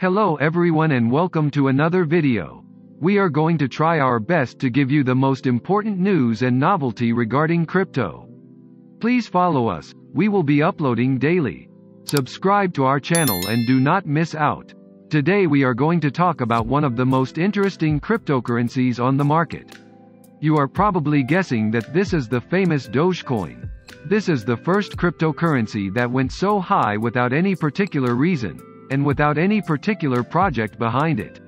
Hello everyone and welcome to another video. We are going to try our best to give you the most important news and novelty regarding crypto. Please follow us, we will be uploading daily. Subscribe to our channel and do not miss out. Today we are going to talk about one of the most interesting cryptocurrencies on the market. You are probably guessing that this is the famous Dogecoin. This is the first cryptocurrency that went so high without any particular reason and without any particular project behind it.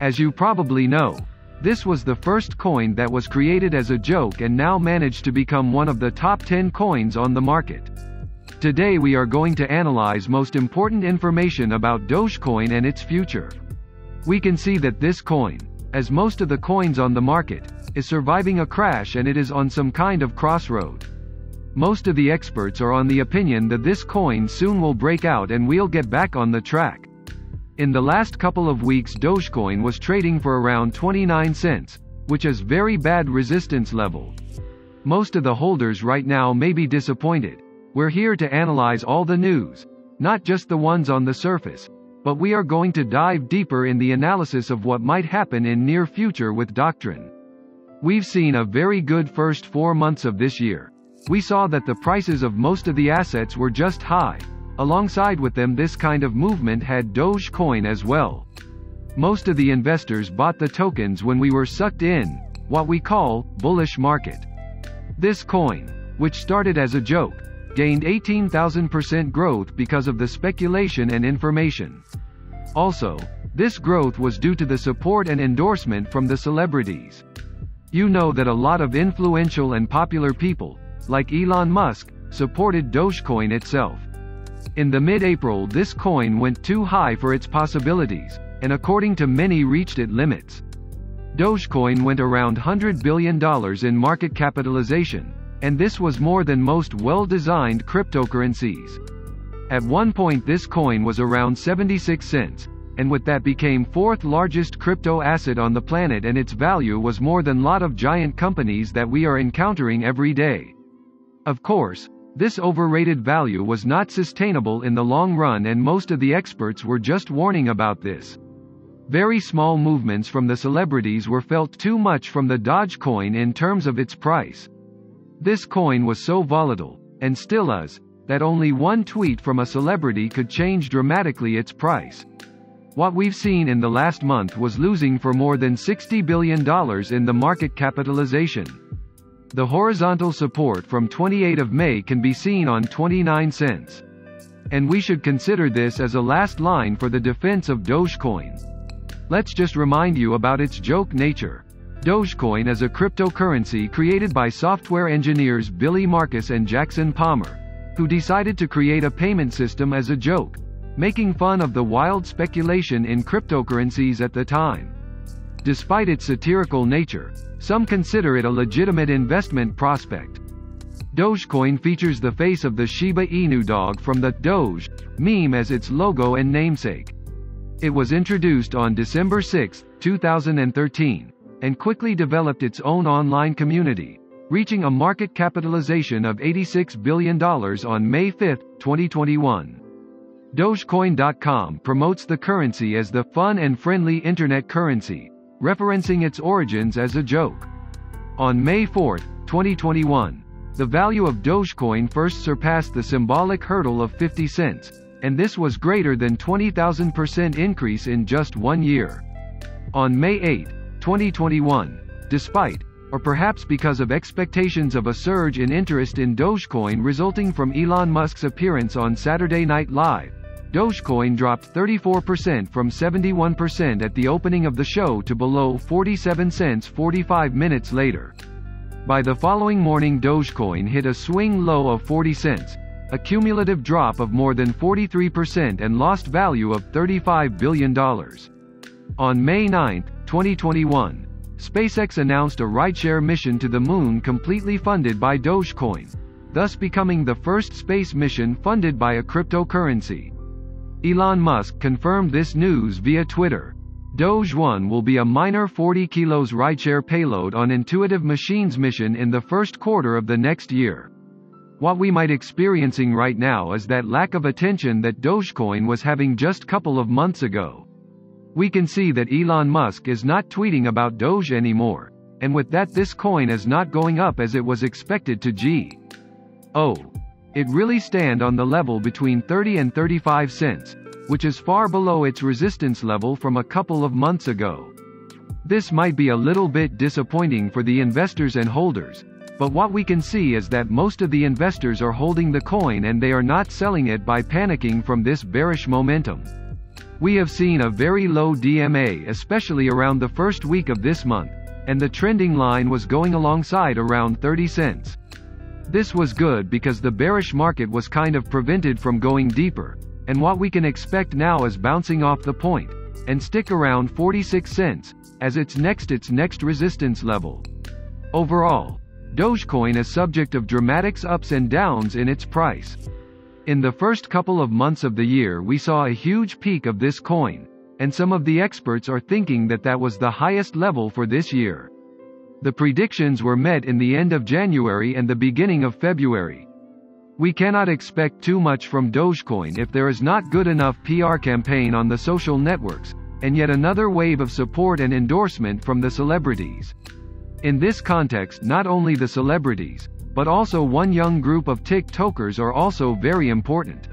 As you probably know, this was the first coin that was created as a joke and now managed to become one of the top 10 coins on the market. Today we are going to analyze most important information about Dogecoin and its future. We can see that this coin, as most of the coins on the market, is surviving a crash and it is on some kind of crossroad. Most of the experts are on the opinion that this coin soon will break out and we'll get back on the track. In the last couple of weeks Dogecoin was trading for around 29 cents, which is very bad resistance level. Most of the holders right now may be disappointed. We're here to analyze all the news, not just the ones on the surface, but we are going to dive deeper in the analysis of what might happen in near future with Dogecoin. We've seen a very good first four months of this year, we saw that the prices of most of the assets were just high. Alongside with them this kind of movement had Dogecoin as well. Most of the investors bought the tokens when we were sucked in, what we call, bullish market. This coin, which started as a joke, gained 18,000% growth because of the speculation and information. Also, this growth was due to the support and endorsement from the celebrities. You know that a lot of influential and popular people, like Elon Musk, supported Dogecoin itself. In the mid-April this coin went too high for its possibilities, and according to many reached its limits. Dogecoin went around $100 billion in market capitalization, and this was more than most well-designed cryptocurrencies. At one point this coin was around 76 cents, and with that became fourth largest crypto asset on the planet and its value was more than lot of giant companies that we are encountering every day. Of course, this overrated value was not sustainable in the long run and most of the experts were just warning about this. Very small movements from the celebrities were felt too much from the Dogecoin in terms of its price. This coin was so volatile, and still is, that only one tweet from a celebrity could change dramatically its price. What we've seen in the last month was losing for more than $60 billion in the market capitalization. The horizontal support from 28 of May can be seen on 29 cents. And we should consider this as a last line for the defense of Dogecoin. Let's just remind you about its joke nature. Dogecoin is a cryptocurrency created by software engineers Billy Markus and Jackson Palmer, who decided to create a payment system as a joke, making fun of the wild speculation in cryptocurrencies at the time. Despite its satirical nature, some consider it a legitimate investment prospect. Dogecoin features the face of the Shiba Inu dog from the Doge meme as its logo and namesake. It was introduced on December 6, 2013, and quickly developed its own online community, reaching a market capitalization of $86 billion on May 5, 2021. Dogecoin.com promotes the currency as the fun and friendly internet currency, referencing its origins as a joke. On May 4, 2021, the value of Dogecoin first surpassed the symbolic hurdle of 50 cents, and this was greater than 20,000% increase in just one year. On May 8, 2021, despite, or perhaps because of expectations of a surge in interest in Dogecoin resulting from Elon Musk's appearance on Saturday Night Live, Dogecoin dropped 34% from 71% at the opening of the show to below 47 cents 45 minutes later. By the following morning Dogecoin hit a swing low of 40 cents, a cumulative drop of more than 43% and lost value of $35 billion. On May 9, 2021, SpaceX announced a rideshare mission to the moon completely funded by Dogecoin, thus becoming the first space mission funded by a cryptocurrency. Elon Musk confirmed this news via Twitter. Doge 1 will be a minor 40 kilos rideshare payload on Intuitive Machines mission in the first quarter of the next year. What we might experiencing right now is that lack of attention that Dogecoin was having just couple of months ago. We can see that Elon Musk is not tweeting about Doge anymore, and with that this coin is not going up as it was expected to G. Oh. It really stand on the level between 30 and 35 cents, which is far below its resistance level from a couple of months ago. This might be a little bit disappointing for the investors and holders, but what we can see is that most of the investors are holding the coin and they are not selling it by panicking from this bearish momentum. We have seen a very low DMA especially around the first week of this month, and the trending line was going alongside around 30 cents. This was good because the bearish market was kind of prevented from going deeper, and what we can expect now is bouncing off the point, and stick around 46 cents, as its next its next resistance level. Overall, Dogecoin is subject of dramatics ups and downs in its price. In the first couple of months of the year we saw a huge peak of this coin, and some of the experts are thinking that that was the highest level for this year. The predictions were met in the end of January and the beginning of February. We cannot expect too much from Dogecoin if there is not good enough PR campaign on the social networks, and yet another wave of support and endorsement from the celebrities. In this context not only the celebrities, but also one young group of TikTokers are also very important.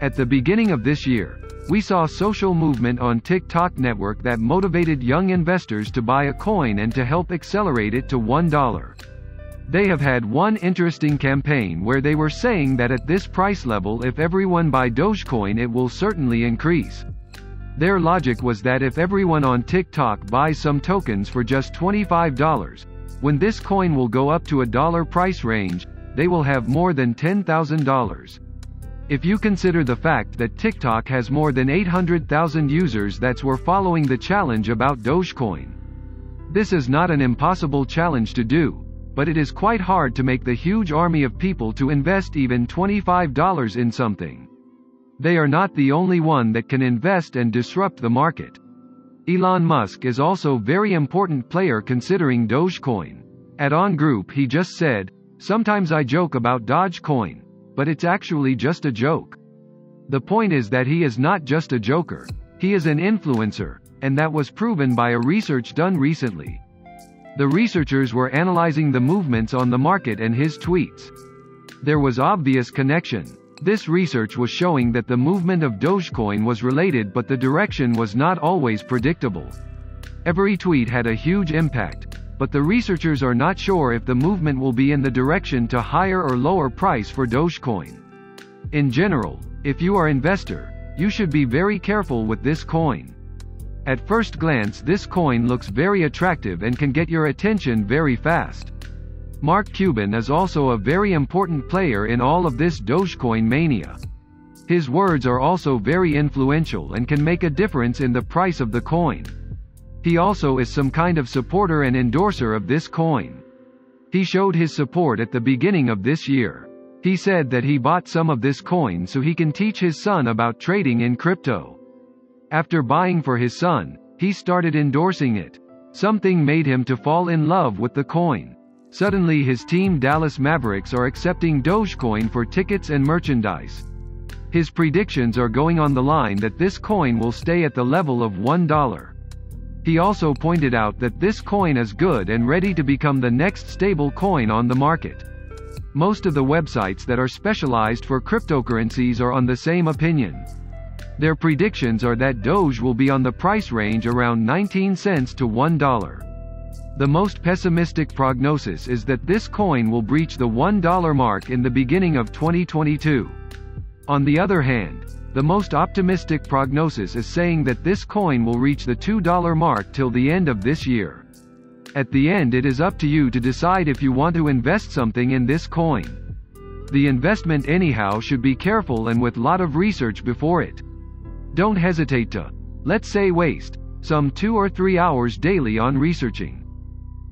At the beginning of this year, we saw social movement on TikTok network that motivated young investors to buy a coin and to help accelerate it to $1. They have had one interesting campaign where they were saying that at this price level if everyone buy Dogecoin it will certainly increase. Their logic was that if everyone on TikTok buys some tokens for just $25, when this coin will go up to a dollar price range, they will have more than $10,000. If you consider the fact that TikTok has more than 800,000 users that's were following the challenge about Dogecoin. This is not an impossible challenge to do, but it is quite hard to make the huge army of people to invest even $25 in something. They are not the only one that can invest and disrupt the market. Elon Musk is also very important player considering Dogecoin. At On Group he just said, sometimes I joke about Dogecoin, but it's actually just a joke. The point is that he is not just a joker, he is an influencer, and that was proven by a research done recently. The researchers were analyzing the movements on the market and his tweets. There was obvious connection. This research was showing that the movement of Dogecoin was related but the direction was not always predictable. Every tweet had a huge impact, but the researchers are not sure if the movement will be in the direction to higher or lower price for Dogecoin. In general, if you are investor, you should be very careful with this coin. At first glance this coin looks very attractive and can get your attention very fast. Mark Cuban is also a very important player in all of this Dogecoin mania. His words are also very influential and can make a difference in the price of the coin. He also is some kind of supporter and endorser of this coin. He showed his support at the beginning of this year. He said that he bought some of this coin so he can teach his son about trading in crypto. After buying for his son, he started endorsing it. Something made him to fall in love with the coin. Suddenly his team Dallas Mavericks are accepting Dogecoin for tickets and merchandise. His predictions are going on the line that this coin will stay at the level of $1. He also pointed out that this coin is good and ready to become the next stable coin on the market. Most of the websites that are specialized for cryptocurrencies are on the same opinion. Their predictions are that Doge will be on the price range around 19 cents to $1. The most pessimistic prognosis is that this coin will breach the $1 mark in the beginning of 2022. On the other hand, the most optimistic prognosis is saying that this coin will reach the $2 mark till the end of this year. At the end it is up to you to decide if you want to invest something in this coin. The investment anyhow should be careful and with lot of research before it. Don't hesitate to, let's say waste, some 2 or 3 hours daily on researching.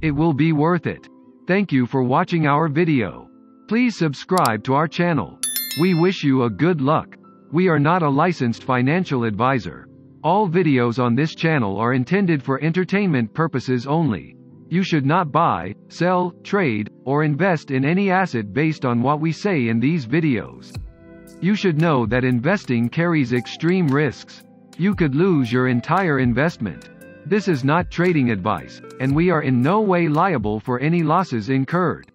It will be worth it. Thank you for watching our video. Please subscribe to our channel. We wish you a good luck. We are not a licensed financial advisor. All videos on this channel are intended for entertainment purposes only. You should not buy, sell, trade, or invest in any asset based on what we say in these videos. You should know that investing carries extreme risks. You could lose your entire investment. This is not trading advice, and we are in no way liable for any losses incurred.